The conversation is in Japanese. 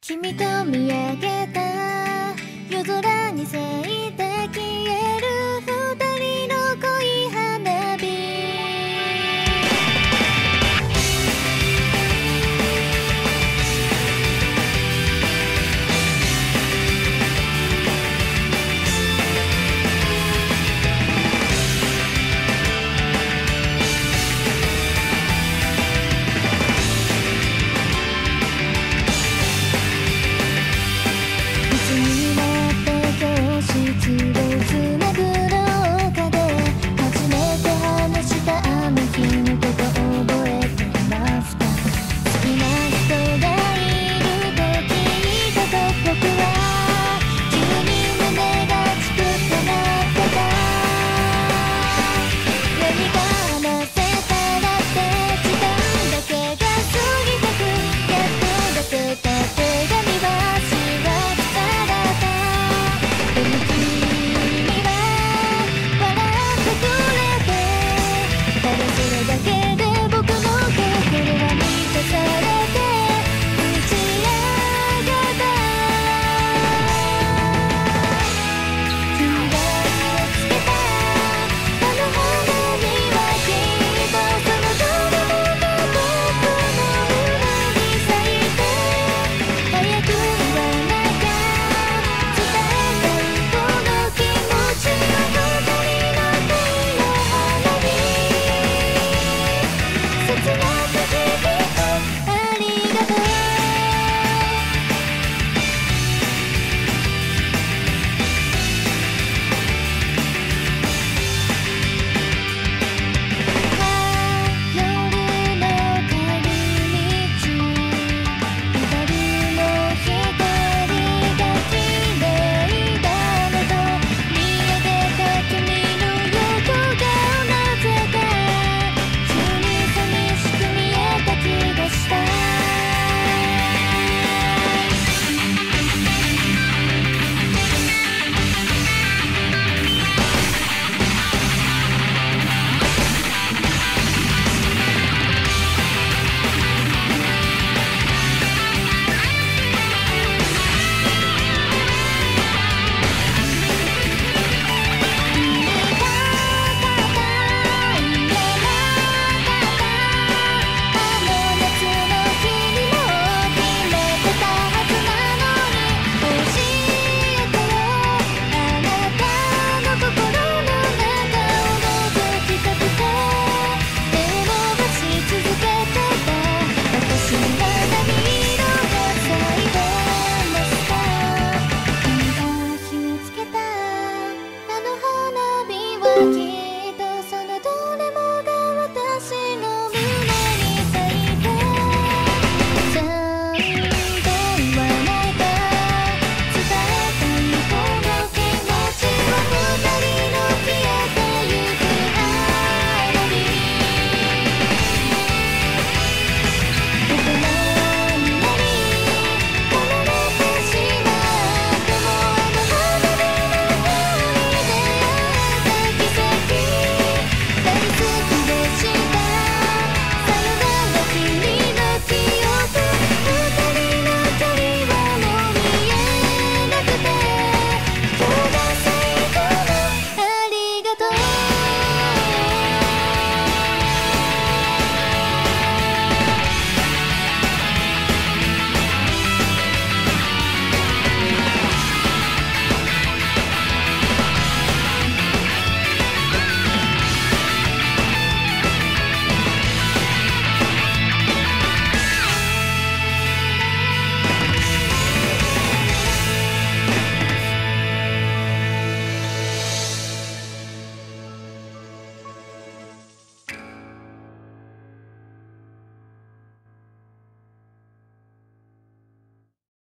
君と見上げた夜空に背